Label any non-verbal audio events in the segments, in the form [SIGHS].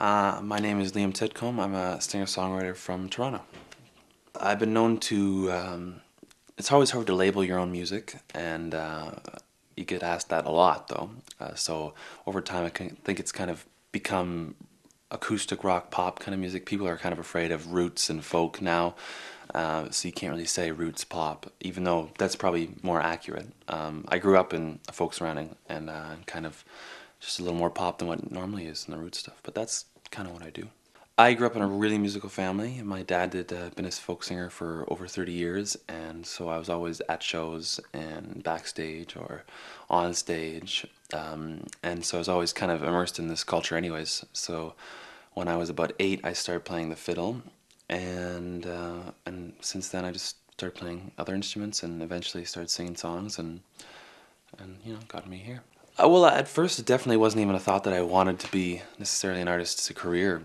Uh, my name is Liam Titcomb. I'm a singer songwriter from Toronto. I've been known to. Um, it's always hard to label your own music, and uh, you get asked that a lot, though. Uh, so over time, I think it's kind of become acoustic rock pop kind of music. People are kind of afraid of roots and folk now, uh, so you can't really say roots pop, even though that's probably more accurate. Um, I grew up in a folk surrounding and uh, kind of just a little more pop than what normally is in the root stuff, but that's kind of what I do. I grew up in a really musical family. My dad had uh, been a folk singer for over 30 years, and so I was always at shows and backstage or on stage. Um, and so I was always kind of immersed in this culture, anyways. So when I was about eight, I started playing the fiddle, and uh, and since then I just started playing other instruments, and eventually started singing songs, and and you know got me here. Uh, well, at first, it definitely wasn't even a thought that I wanted to be necessarily an artist as a career.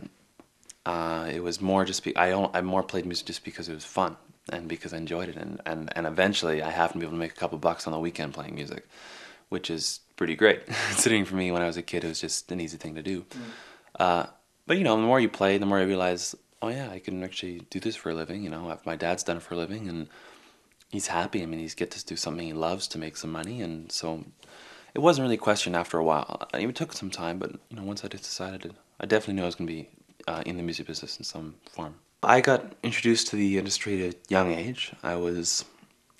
Uh, it was more just be, I I more played music just because it was fun and because I enjoyed it, and, and, and eventually I happened to be able to make a couple bucks on the weekend playing music, which is pretty great. [LAUGHS] Considering for me when I was a kid, it was just an easy thing to do. Mm. Uh, but you know, the more you play, the more you realize, oh yeah, I can actually do this for a living. You know, my dad's done it for a living, and he's happy. I mean, he's get to do something he loves to make some money, and so it wasn't really a question after a while. It took some time, but you know, once I decided I definitely knew I was going to be uh, in the music business in some form. I got introduced to the industry at a young age. I was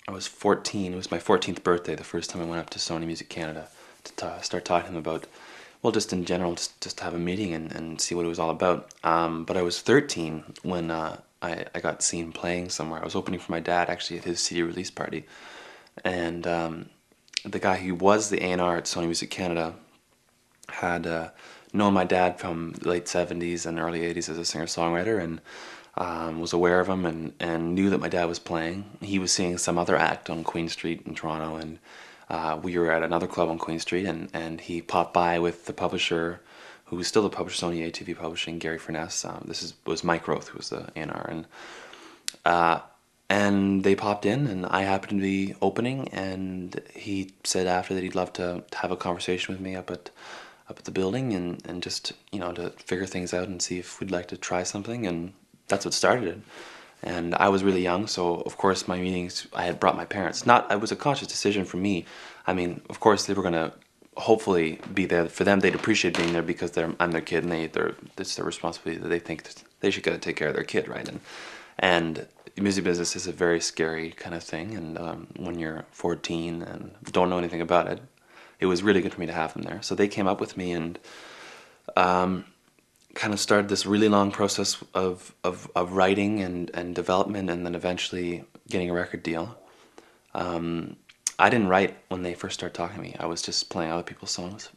I was 14. It was my 14th birthday the first time I went up to Sony Music Canada to ta- start talking about, well, just in general, just, just have a meeting and, and see what it was all about. Um, but I was 13 when uh, I, I got seen playing somewhere. I was opening for my dad actually at his CD release party. And um, the guy who was the A&R at Sony Music Canada had uh, known my dad from the late 70s and early 80s as a singer-songwriter and um, was aware of him and, and knew that my dad was playing. He was seeing some other act on Queen Street in Toronto and uh, we were at another club on Queen Street and, and he popped by with the publisher who was still the publisher Sony ATV Publishing, Gary Furniss. Um, this is, was Mike Roth, who was the A&R. And uh, and they popped in and i happened to be opening and he said after that he'd love to, to have a conversation with me up at up at the building and, and just you know to figure things out and see if we'd like to try something and that's what started it. And i was really young so of course my meetings i had brought my parents. Not it was a conscious decision for me. I mean of course they were going to hopefully be there for them. They'd appreciate being there because they're i'm their kid and they they're it's their responsibility that they think they should get to take care of their kid right? And and music business is a very scary kind of thing, and um, when you're 14 and don't know anything about it, it was really good for me to have them there. So they came up with me and um, kind of started this really long process of, of, of, writing and, and development, and then eventually getting a record deal. Um, I didn't write when they first started talking to me. I was just playing other people's songs,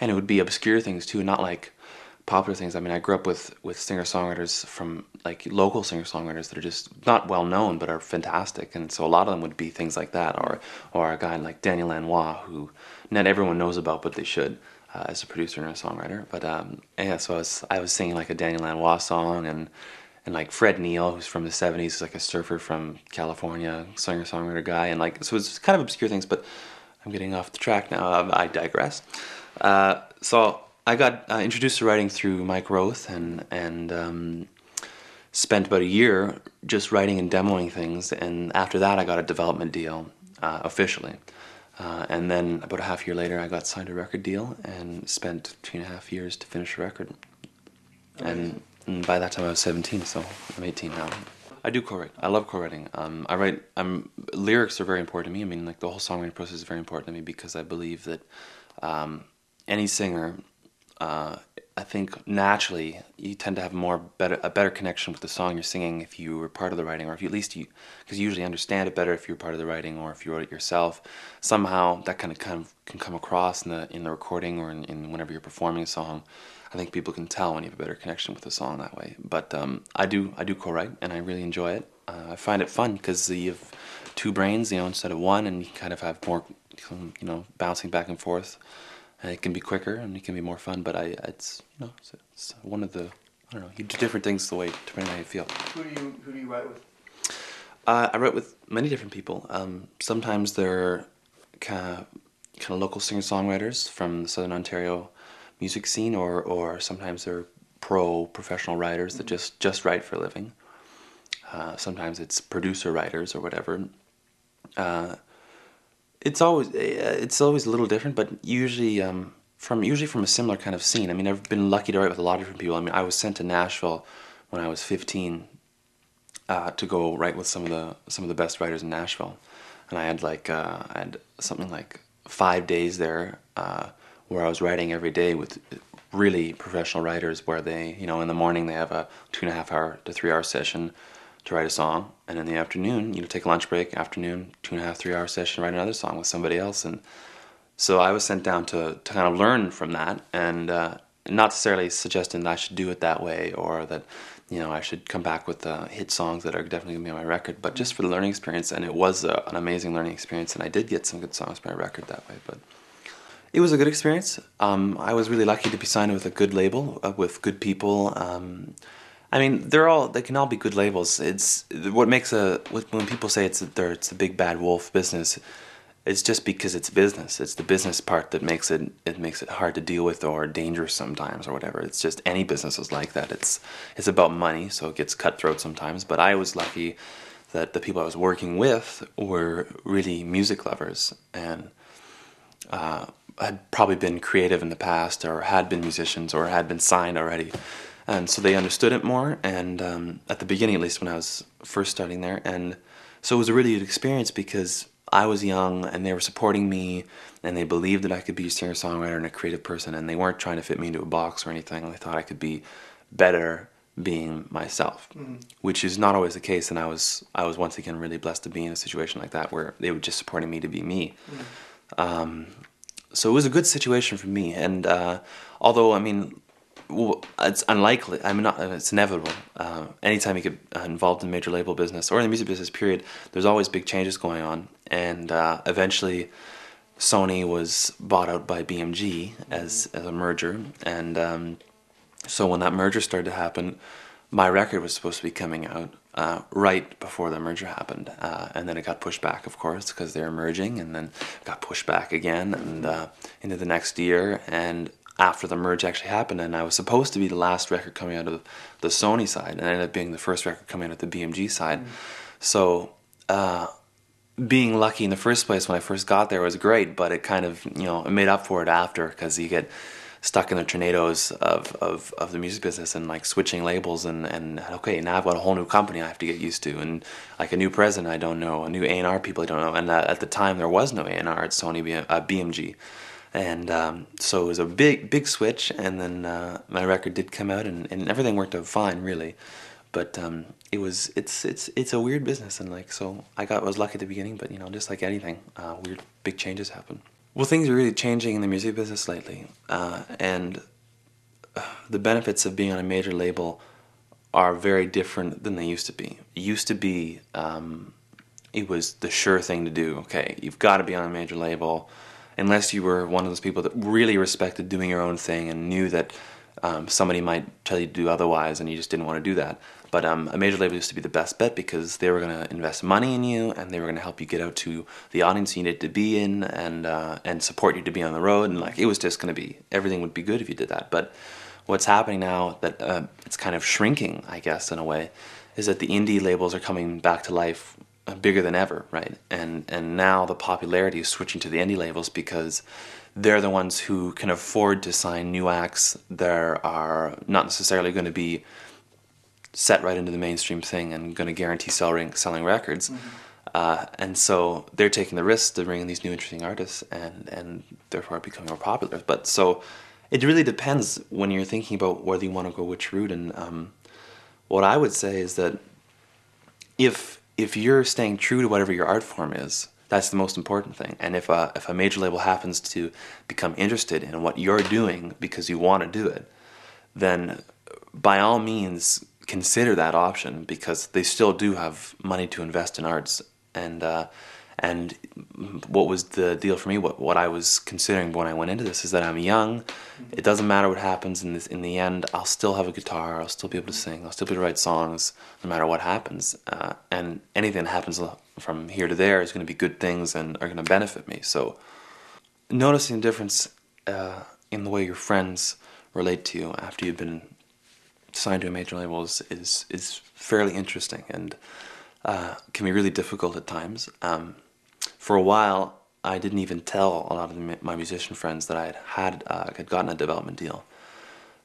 and it would be obscure things too, not like popular things. I mean, I grew up with with singer songwriters from like local singer songwriters that are just not well known but are fantastic, and so a lot of them would be things like that, or or a guy like Daniel Lanois who not everyone knows about, but they should. Uh, as a producer and a songwriter, but um, yeah, so I was I was singing like a Daniel Lanois song, and and like Fred Neil, who's from the '70s, like a surfer from California, singer songwriter guy, and like so it's kind of obscure things. But I'm getting off the track now. I digress. Uh, so I got uh, introduced to writing through Mike Roth and and um, spent about a year just writing and demoing things. And after that, I got a development deal uh, officially. Uh, and then about a half year later, I got signed a record deal and spent two and a half years to finish a record. And, and by that time, I was 17, so I'm 18 now. I do co-write. I love co-writing. Um, I write. Um, lyrics are very important to me. I mean, like the whole songwriting process is very important to me because I believe that um, any singer uh, I think naturally you tend to have more better a better connection with the song you're singing if you were part of the writing, or if you at least you because you usually understand it better if you're part of the writing or if you wrote it yourself. Somehow that kind of kind of can come across in the in the recording or in, in whenever you're performing a song. I think people can tell when you have a better connection with the song that way. But um, I do I do co-write and I really enjoy it. Uh, I find it fun because you have two brains, you know, instead of one, and you kind of have more, you know, bouncing back and forth and it can be quicker and it can be more fun. But I, it's you know, it's, it's one of the I don't know. You do different things the way depending on how you feel. Who do you who do you write with? Uh, I write with many different people. Um, sometimes they're kind of kind of local singer songwriters from the Southern Ontario music scene, or or sometimes they're pro professional writers that just just write for a living. Uh, sometimes it's producer writers or whatever. Uh, it's always it's always a little different, but usually um, from usually from a similar kind of scene. I mean, I've been lucky to write with a lot of different people. I mean, I was sent to Nashville when I was 15 uh, to go write with some of the some of the best writers in Nashville, and I had like uh, I had something like five days there uh, where I was writing every day with really professional writers, where they you know in the morning they have a two and a half hour to three hour session to write a song, and in the afternoon you know take a lunch break, afternoon two and a half three hour session write another song with somebody else, and so I was sent down to to kind of learn from that and. Uh, not necessarily suggesting that I should do it that way or that you know I should come back with uh, hit songs that are definitely gonna be on my record, but just for the learning experience, and it was uh, an amazing learning experience, and I did get some good songs by record that way. But it was a good experience. Um, I was really lucky to be signed with a good label uh, with good people. Um, I mean, they're all they can all be good labels. It's what makes a when people say it's a, it's a big bad wolf business it's just because it's business. It's the business part that makes it it makes it hard to deal with or dangerous sometimes or whatever. It's just any business is like that. It's it's about money, so it gets cutthroat sometimes. But I was lucky that the people I was working with were really music lovers and uh, had probably been creative in the past or had been musicians or had been signed already. And so they understood it more. And um, at the beginning, at least when I was first starting there, and so it was a really good experience because I was young and they were supporting me and they believed that I could be a singer songwriter and a creative person and they weren't trying to fit me into a box or anything. They thought I could be better being myself, mm-hmm. which is not always the case. And I was I was once again really blessed to be in a situation like that where they were just supporting me to be me. Mm-hmm. Um, so it was a good situation for me. And uh, although I mean well, it's unlikely. I mean, not, it's inevitable. Uh, anytime you get involved in major label business or in the music business, period, there's always big changes going on. And uh, eventually, Sony was bought out by BMG as as a merger, and um, so when that merger started to happen, my record was supposed to be coming out uh, right before the merger happened, uh, and then it got pushed back, of course, because they were merging, and then got pushed back again and uh, into the next year, and after the merge actually happened, and I was supposed to be the last record coming out of the Sony side, and ended up being the first record coming out of the BMG side. Mm. So, uh, being lucky in the first place when I first got there was great, but it kind of you know it made up for it after because you get stuck in the tornadoes of, of, of the music business and like switching labels and, and okay now I've got a whole new company I have to get used to and like a new president I don't know a new A&R people I don't know and uh, at the time there was no A&R at Sony uh, BMG and um, so it was a big big switch and then uh, my record did come out and, and everything worked out fine really. But um, it was it's it's it's a weird business and like so I got was lucky at the beginning but you know just like anything uh, weird big changes happen. Well things are really changing in the music business lately uh, and uh, the benefits of being on a major label are very different than they used to be. It used to be um, it was the sure thing to do okay you've got to be on a major label unless you were one of those people that really respected doing your own thing and knew that um, somebody might tell you to do otherwise and you just didn't want to do that. But um, a major label used to be the best bet because they were going to invest money in you and they were going to help you get out to the audience you needed to be in and uh, and support you to be on the road and like it was just going to be everything would be good if you did that. But what's happening now that uh, it's kind of shrinking, I guess, in a way, is that the indie labels are coming back to life bigger than ever, right? And and now the popularity is switching to the indie labels because they're the ones who can afford to sign new acts that are not necessarily going to be set right into the mainstream thing and going to guarantee selling selling records. Mm-hmm. Uh, and so they're taking the risk to bring in these new interesting artists and and therefore becoming more popular. But so it really depends when you're thinking about whether you want to go which route. And um, what I would say is that if if you're staying true to whatever your art form is, that's the most important thing. And if a, if a major label happens to become interested in what you're doing because you want to do it, then by all means consider that option because they still do have money to invest in arts. And uh, and what was the deal for me? What what I was considering when I went into this is that I'm young. It doesn't matter what happens in this. In the end, I'll still have a guitar. I'll still be able to sing. I'll still be able to write songs, no matter what happens. Uh, and anything that happens from here to there is going to be good things and are going to benefit me. So, noticing the difference uh, in the way your friends relate to you after you've been signed to a major label is is, is fairly interesting and uh, can be really difficult at times. Um, for a while, I didn't even tell a lot of my musician friends that I had had, uh, had gotten a development deal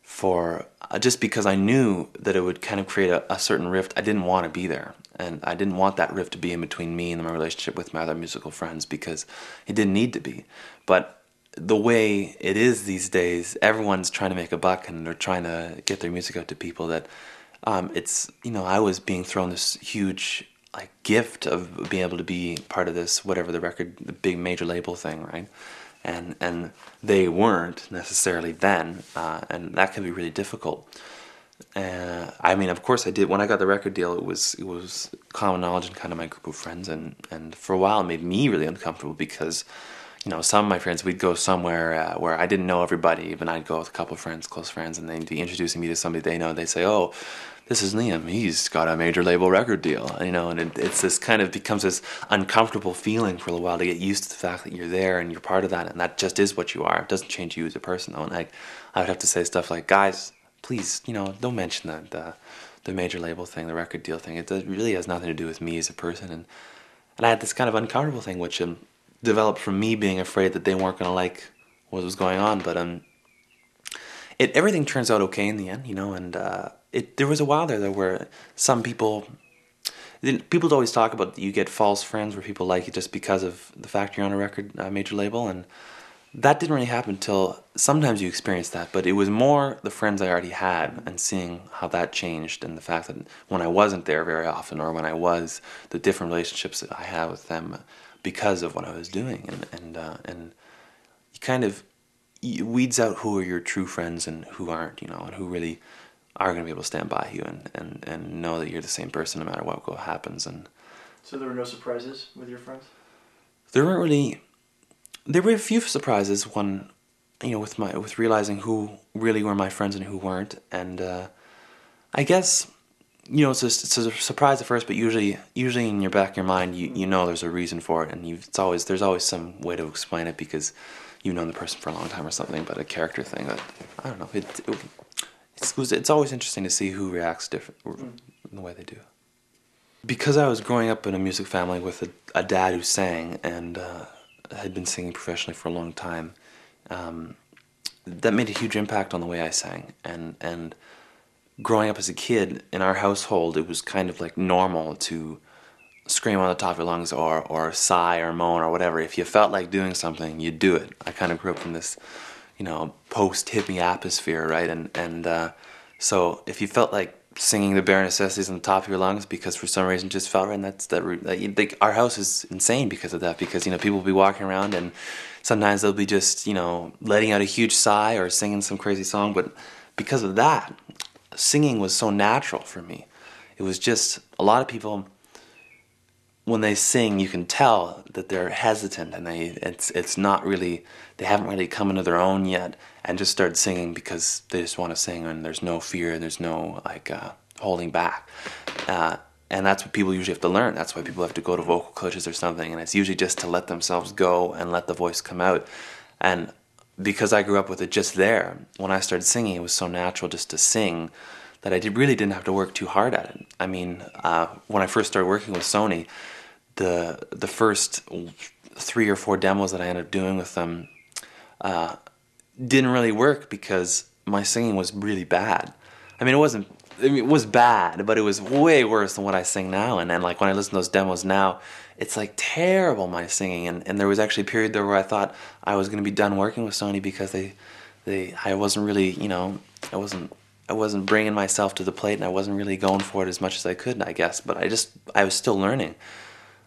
for uh, just because I knew that it would kind of create a, a, certain rift. I didn't want to be there, and I didn't want that rift to be in between me and my relationship with my other musical friends because it didn't need to be. But the way it is these days, everyone's trying to make a buck and they're trying to get their music out to people. That um, it's you know I was being thrown this huge like gift of being able to be part of this whatever the record the big major label thing right and and they weren't necessarily then uh, and that can be really difficult uh, I mean of course I did when I got the record deal it was it was common knowledge in kind of my group of friends and and for a while it made me really uncomfortable because you know, some of my friends, we'd go somewhere uh, where I didn't know everybody, even I'd go with a couple of friends, close friends, and they'd be introducing me to somebody they know. And they'd say, "Oh, this is Liam. He's got a major label record deal," you know, and it, it's this kind of becomes this uncomfortable feeling for a little while to get used to the fact that you're there and you're part of that, and that just is what you are. It doesn't change you as a person, though. And I, I would have to say stuff like, "Guys, please, you know, don't mention the the, the major label thing, the record deal thing. It does, really has nothing to do with me as a person." And and I had this kind of uncomfortable thing, which um, developed from me being afraid that they weren't going to like what was going on. But um, it everything turns out okay in the end, you know. And uh, it there was a while there though where some people people always talk about you get false friends where people like you just because of the fact you're on a record uh, major label and that didn't really happen until sometimes you experience that but it was more the friends i already had and seeing how that changed and the fact that when i wasn't there very often or when i was the different relationships that i had with them because of what I was doing, and and uh, and you kind of weeds out who are your true friends and who aren't, you know, and who really are going to be able to stand by you and, and, and know that you're the same person no matter what happens. And so there were no surprises with your friends. There weren't really. There were a few surprises. One, you know, with my with realizing who really were my friends and who weren't, and uh, I guess you know, it's a, it's a surprise at first, but usually, usually in your back of your mind, you, you know there's a reason for it, and you it's always there's always some way to explain it because you've known the person for a long time or something. But a character thing that I don't know, it, it it's it's always interesting to see who reacts different mm. in the way they do. Because I was growing up in a music family with a, a dad who sang and uh, had been singing professionally for a long time, um, that made a huge impact on the way I sang and and growing up as a kid in our household, it was kind of like normal to scream on the top of your lungs or or sigh or moan or whatever. If you felt like doing something, you'd do it. I kind of grew up in this, you know, post hippie atmosphere, right? And and uh, so if you felt like singing the bare necessities on the top of your lungs because for some reason just felt right, and that's that. Like, our house is insane because of that. Because you know people will be walking around and sometimes they'll be just you know letting out a huge sigh or singing some crazy song, but because of that, singing was so natural for me. It was just a lot of people when they sing, you can tell that they're hesitant and they it's it's not really they haven't really come into their own yet and just start singing because they just want to sing and there's no fear and there's no like uh, holding back. Uh, and that's what people usually have to learn. That's why people have to go to vocal coaches or something, and it's usually just to let themselves go and let the voice come out. And because I grew up with it just there, when I started singing, it was so natural just to sing that I did, really didn't have to work too hard at it. I mean, uh, when I first started working with Sony, the the first three or four demos that I ended up doing with them uh, didn't really work because my singing was really bad. I mean, it wasn't. I mean, it was bad, but it was way worse than what I sing now. And then, like when I listen to those demos now, it's like terrible my singing and, and there was actually a period there where I thought I was going to be done working with Sony because they they I wasn't really you know I wasn't I wasn't bringing myself to the plate and I wasn't really going for it as much as I could I guess but I just I was still learning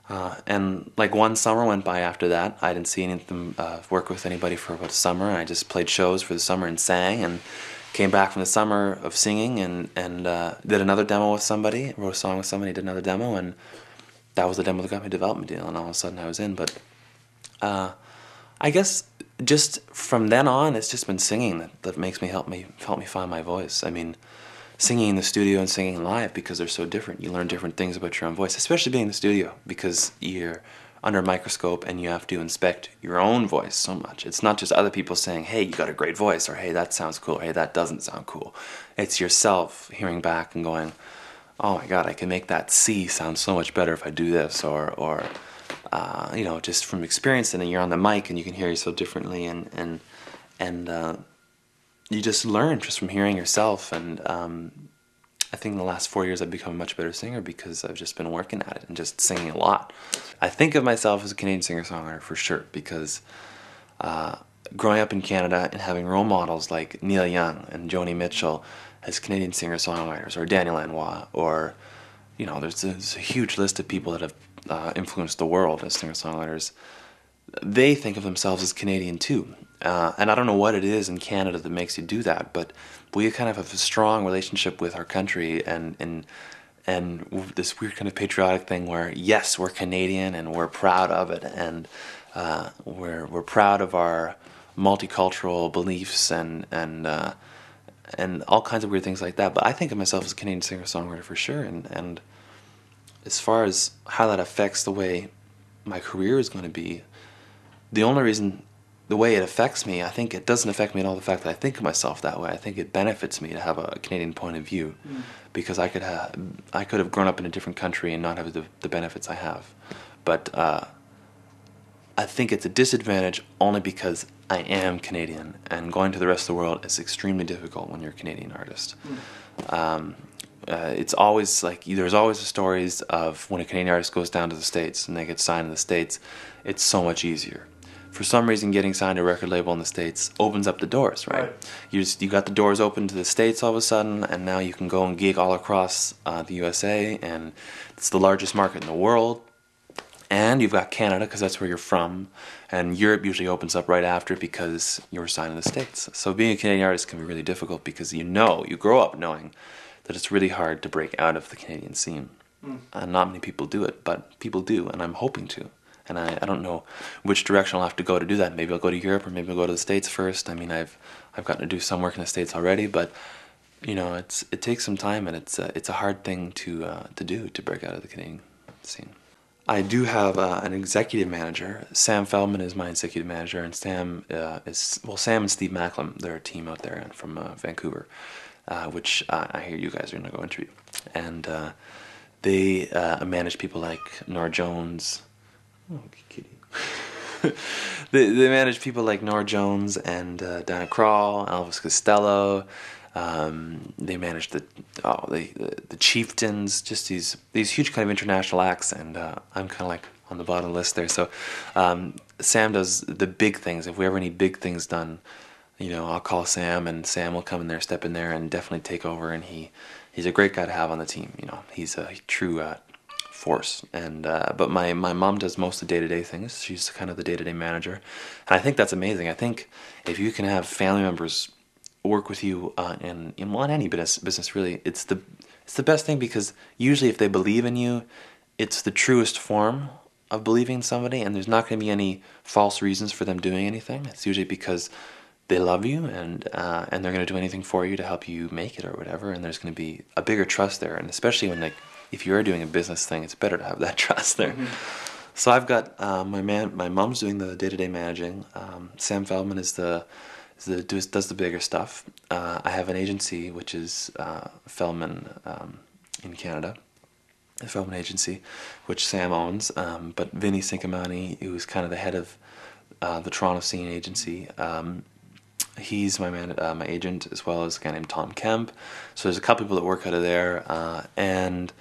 uh, and like one summer went by after that I didn't see any of them uh, work with anybody for about a summer I just played shows for the summer and sang and came back from the summer of singing and and uh, did another demo with somebody wrote a song with somebody did another demo and that was the demo that got me a development deal, and all of a sudden I was in. But uh, I guess just from then on, it's just been singing that, that makes me help me help me find my voice. I mean, singing in the studio and singing live because they're so different. You learn different things about your own voice, especially being in the studio because you're under a microscope and you have to inspect your own voice so much. It's not just other people saying, "Hey, you got a great voice," or "Hey, that sounds cool," or "Hey, that doesn't sound cool." It's yourself hearing back and going, "Oh my God, I can make that C sound so much better if I do this," or or uh, you know, just from experience, and then you're on the mic and you can hear yourself differently, and and and uh, you just learn just from hearing yourself. And um, I think in the last four years I've become a much better singer because I've just been working at it and just singing a lot. I think of myself as a Canadian singer songwriter for sure because. Uh, growing up in Canada and having role models like Neil Young and Joni Mitchell as Canadian singer songwriters, or Daniel Lanois, or you know, there's a, there's a huge list of people that have uh, influenced the world as singer songwriters, they think of themselves as Canadian too. Uh, and I don't know what it is in Canada that makes you do that, but we kind of have a strong relationship with our country and and and this weird kind of patriotic thing where yes, we're Canadian and we're proud of it, and uh, we're we're proud of our multicultural beliefs and and uh, and all kinds of weird things like that. But I think of myself as a Canadian singer songwriter for sure, and and as far as how that affects the way my career is going to be, the only reason, the way it affects me, I think it doesn't affect me at all the fact that I think of myself that way. I think it benefits me to have a Canadian point of view mm. because I could have, I could have grown up in a different country and not have the, the benefits I have. But uh, I think it's a disadvantage only because I am Canadian, and going to the rest of the world is extremely difficult when you're a Canadian artist. Mm. Um, uh, it's always like there's always the stories of when a Canadian artist goes down to the states and they get signed in the states. It's so much easier. For some reason, getting signed to a record label in the states opens up the doors, right? right. You just you got the doors open to the states all of a sudden, and now you can go and gig all across uh, the USA, and it's the largest market in the world. And you've got Canada because that's where you're from, and Europe usually opens up right after because you were signed in the states. So being a Canadian artist can be really difficult because you know you grow up knowing that it's really hard to break out of the Canadian scene. Mm. And not many people do it, but people do, and I'm hoping to. And I, I don't know which direction I'll have to go to do that. Maybe I'll go to Europe or maybe I'll go to the States first. I mean, I've I've gotten to do some work in the States already, but you know, it's it takes some time and it's it's a hard thing to uh, to do to break out of the Canadian scene. I do have uh, an executive manager. Sam Feldman is my executive manager, and Sam uh, is well. Sam and Steve Macklam, they're a team out there from uh, Vancouver, uh, which I hear you guys are going to go interview. And they manage people like Norah Jones. Oh, kitty. [LAUGHS] they, they manage people like Norah Jones and uh, Diana Krall, Elvis Costello. Um, they manage the, oh, the, the, the Chieftains, just these these huge kind of international acts, and uh, I'm kind of like on the bottom list there. So um, Sam does the big things. If we ever need big things done, you know, I'll call Sam and Sam will come in there, step in there, and definitely take over. And he he's a great guy to have on the team. You know, he's a true uh, force. And uh, but my my mom does most of the day to day things. She's kind of the day to day manager, and I think that's amazing. I think if you can have family members work with you uh, in in well, in any business business really, it's the it's the best thing because usually if they believe in you, it's the truest form of believing in somebody, and there's not going to be any false reasons for them doing anything. It's usually because they love you and uh, and they're going to do anything for you to help you make it or whatever and there's going to be a bigger trust there and especially when like if you're doing a business thing it's better to have that [LAUGHS] trust there mm-hmm. so i've got uh, my man my mom's doing the day-to-day managing um, sam feldman is the, is the does, does the bigger stuff uh, i have an agency which is uh, feldman um, in canada the Feldman Agency, which Sam owns, um, but Vinny Cinquemani, who's kind of the head of uh, the Toronto Scene Agency, um, he's my man, uh, my agent, as well as a guy named Tom Kemp. So there's a couple people that work out of there, uh, and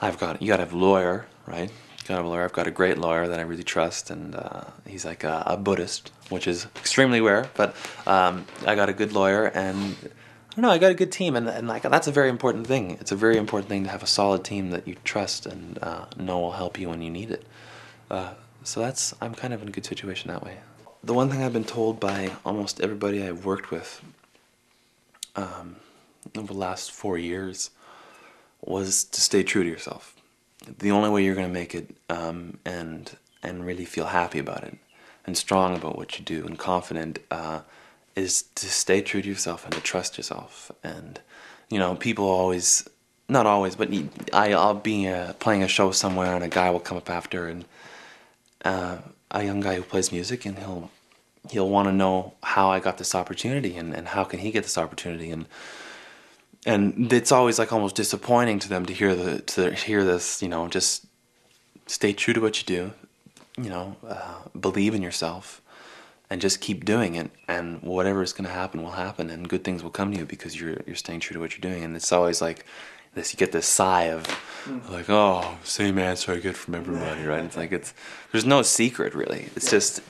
I've got you got to have a lawyer, right? You got to have a lawyer. I've got a great lawyer that I really trust, and uh, he's like a, a, Buddhist, which is extremely rare. But um, I got a good lawyer, and I don't know, I got a good team, and, and like that's a very important thing. It's a very important thing to have a solid team that you trust and uh, know will help you when you need it. Uh, so that's I'm kind of in a good situation that way the one thing I've been told by almost everybody I've worked with um, over the last four years was to stay true to yourself. The only way you're going to make it um, and and really feel happy about it and strong about what you do and confident uh, is to stay true to yourself and to trust yourself. And you know, people always, not always, but I, I'll be uh, playing a show somewhere and a guy will come up after and uh, a young guy who plays music, and he'll he'll want to know how I got this opportunity and, and how can he get this opportunity and and it's always like almost disappointing to them to hear the to hear this you know just stay true to what you do you know uh, believe in yourself and just keep doing it and whatever is going to happen will happen and good things will come to you because you're you're staying true to what you're doing and it's always like this you get this sigh of mm. like oh same answer I get from everybody right? It's like it's there's no secret really. It's just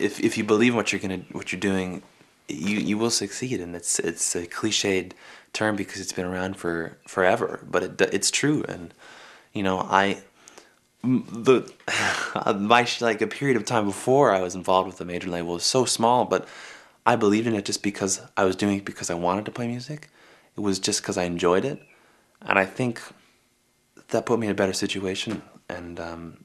if if you believe what you're gonna what you're doing you you will succeed and it's it's a cliched term because it's been around for forever but it it's true and you know I the [SIGHS] my like a period of time before I was involved with the major label was so small, but I believed in it just because I was doing it because I wanted to play music. It was just because I enjoyed it, and I think that put me in a better situation. And um,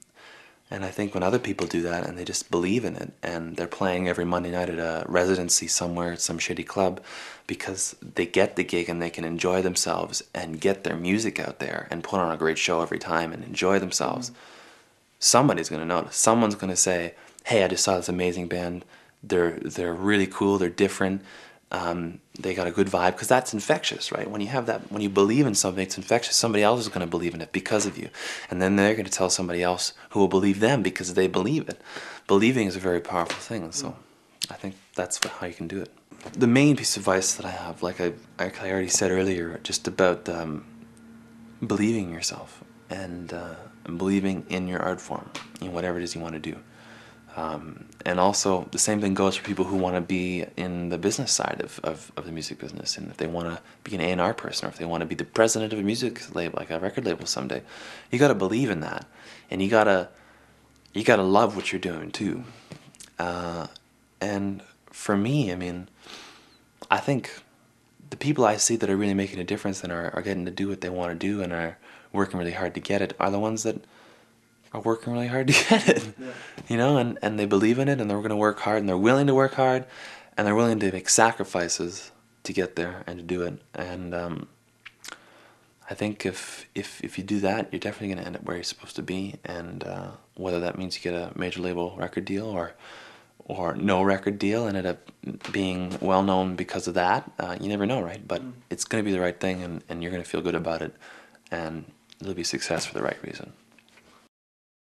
and I think when other people do that and they just believe in it and they're playing every Monday night at a residency somewhere at some shitty club because they get the gig and they can enjoy themselves and get their music out there and put on a great show every time and enjoy themselves, mm-hmm. somebody's going to notice. Someone's going to say, "Hey, I just saw this amazing band. They're they're really cool. They're different um, they got a good vibe because that's infectious, right? When you have that, when you believe in something, it's infectious. Somebody else is going to believe in it because of you, and then they're going to tell somebody else who will believe them because they believe it. Believing is a very powerful thing, so I think that's how you can do it. The main piece of advice that I have, like I, I already said earlier, just about um, believing yourself and, uh, and believing in your art form, in whatever it is you want to do. Um, and also, the same thing goes for people who want to be in the business side of, of, of the music business. And if they want to be an A&R person or if they want to be the president of a music label, like a record label someday, you got to believe in that. And you got to you got to love what you're doing too. Uh, and for me, I mean, I think the people I see that are really making a difference and are, are getting to do what they want to do and are working really hard to get it are the ones that are working really hard to get it. Yeah. You know, and, and they believe in it and they're going to work hard and they're willing to work hard and they're willing to make sacrifices to get there and to do it. And um, I think if, if if you do that, you're definitely going to end up where you're supposed to be. And uh, whether that means you get a major label record deal or or no record deal and end up being well known because of that, uh, you never know, right? But mm. it's going to be the right thing and, and you're going to feel good about it and it'll be success for the right reason.